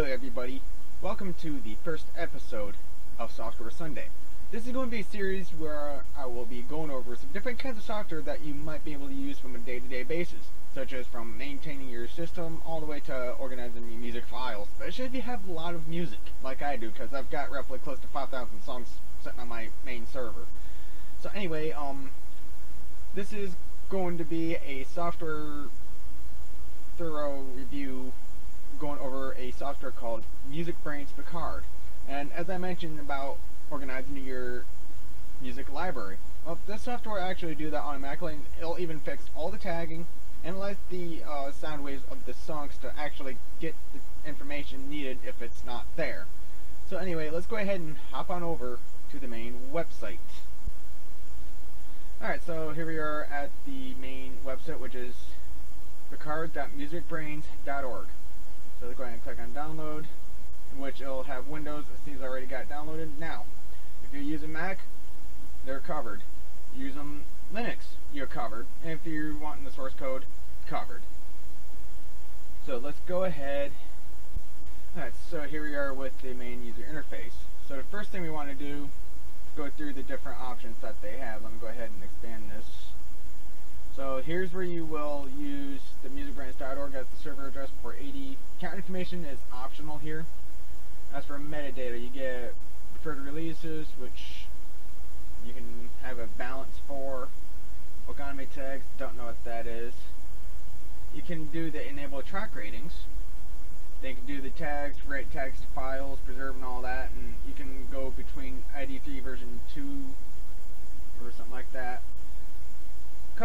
Hello everybody, welcome to the first episode of Software Sunday. This is going to be a series where I will be going over some different kinds of software that you might be able to use from a day-to-day -day basis, such as from maintaining your system all the way to organizing your music files, especially if you have a lot of music, like I do, because I've got roughly close to 5,000 songs sitting on my main server. So anyway, um, this is going to be a software thorough review going over a software called MusicBrainz Picard. And as I mentioned about organizing your music library, well, this software actually do that automatically. And it'll even fix all the tagging, analyze the uh, sound waves of the songs to actually get the information needed if it's not there. So anyway, let's go ahead and hop on over to the main website. Alright, so here we are at the main website, which is picard.musicbrainz.org. So let's go ahead and click on download, which it'll have Windows. It seems I already got downloaded. Now, if you're using Mac, they're covered. Use them Linux, you're covered. And if you're wanting the source code, covered. So let's go ahead. Alright, so here we are with the main user interface. So the first thing we want to do is go through the different options that they have. Let me go ahead and expand this. So here's where you will use musicbrainz.org as the server address for AD. Account information is optional here. As for metadata, you get preferred releases, which you can have a balance for. Economy tags, don't know what that is. You can do the enable track ratings. They can do the tags, rate tags to files, preserve and all that, and you can go between ID3 version 2 or something like that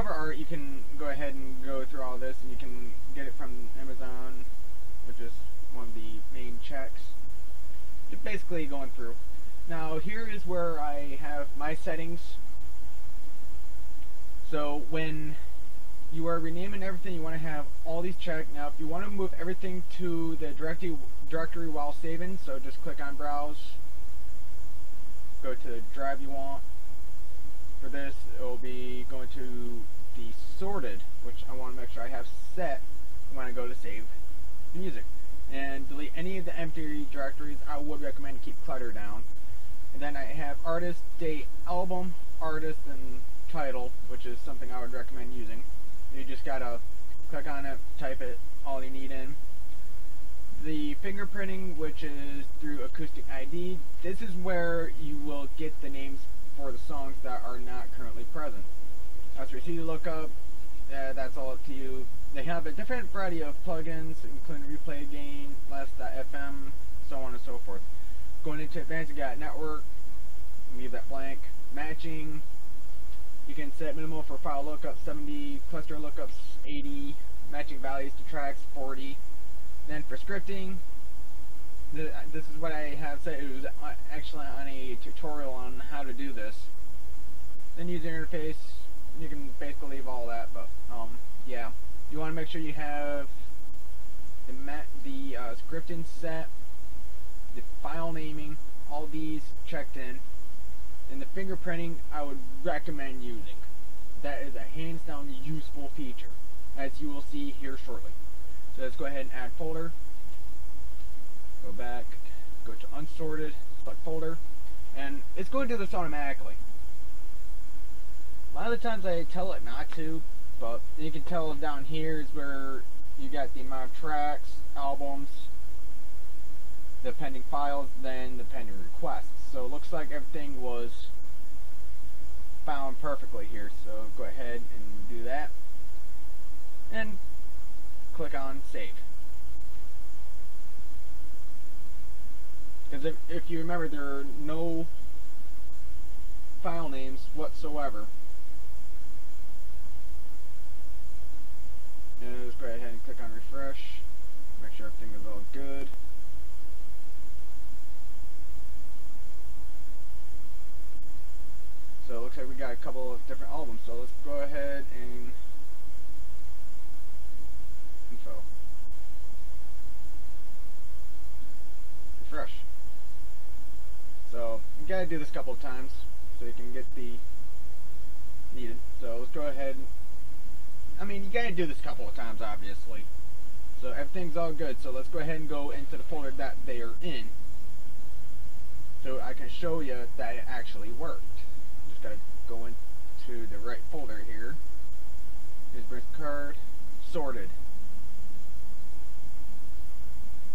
cover art, you can go ahead and go through all this, and you can get it from Amazon, which is one of the main checks. Just basically going through. Now here is where I have my settings. So when you are renaming everything, you want to have all these checked. Now if you want to move everything to the directory, directory while saving, so just click on browse, go to the drive you want, for this, it will be going to the sorted, which I want to make sure I have set when I go to save music. And delete any of the empty directories. I would recommend keep clutter down. And then I have artist, date, album, artist, and title, which is something I would recommend using. You just gotta click on it, type it, all you need in. The fingerprinting, which is through AcoustID, this is where you will get the names for the songs that are not currently present. As for CD lookup, uh, that's all up to you. They have a different variety of plugins, including Replay Gain, Last.fm, so on and so forth. Going into advanced, you got network, leave that blank. Matching, you can set minimal for file lookup 70, cluster lookups 80, matching values to tracks 40. Then for scripting, this is what I have said. It was uh, actually on a tutorial on how to do this. Then user interface, you can basically leave all that, but um, yeah, you want to make sure you have the the uh, scripting set, the file naming, all these checked in, and the fingerprinting I would recommend using. That is a hands down useful feature, as you will see here shortly. So let's go ahead and add folder go back, go to unsorted, select folder, and it's going to do this automatically. A lot of the times I tell it not to, but you can tell down here is where you got the amount of tracks, albums, the pending files, then the pending requests. So it looks like everything was found perfectly here. So go ahead and do that. And click on save. If, if you remember, there are no file names whatsoever. And let's go ahead and click on refresh. Make sure everything is all good. So it looks like we got a couple of different albums. So let's go ahead and info. Refresh. Gotta do this a couple of times so you can get the needed. So let's go ahead. I mean, you gotta do this a couple of times, obviously. So everything's all good. So let's go ahead and go into the folder that they are in. So I can show you that it actually worked. Just gotta go into the right folder here. Here's brings card, sorted.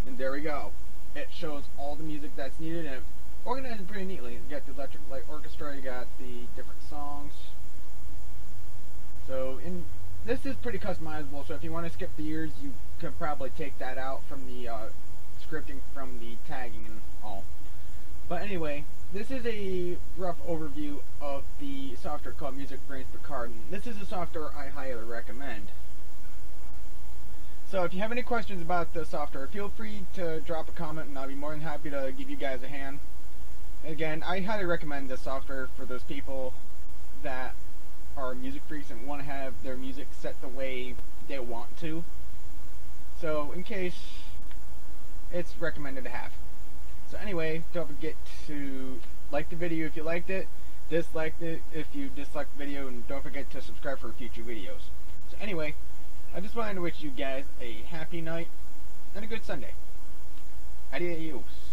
And there we go. It shows all the music that's needed and organized pretty neatly. You got the Electric Light Orchestra, you got the different songs. So in this is pretty customizable, so if you want to skip the years, you could probably take that out from the uh, scripting from the tagging and all. But anyway, this is a rough overview of the software called MusicBrainz Picard. And this is a software I highly recommend. So if you have any questions about the software, feel free to drop a comment and I'll be more than happy to give you guys a hand. Again, I highly recommend this software for those people that are music freaks and want to have their music set the way they want to. So in case it's recommended to have. So anyway, don't forget to like the video if you liked it, dislike it if you disliked the video, and don't forget to subscribe for future videos. So anyway, I just wanted to wish you guys a happy night and a good Sunday. Adios.